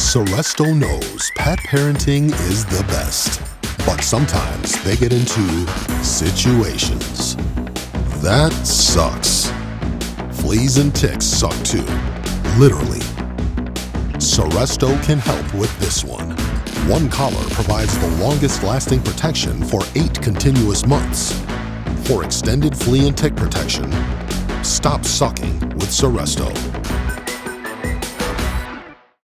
Seresto knows pet parenting is the best, but sometimes they get into situations. That sucks. Fleas and ticks suck too, literally. Seresto can help with this one. One collar provides the longest lasting protection for eight continuous months. For extended flea and tick protection, stop sucking with Seresto.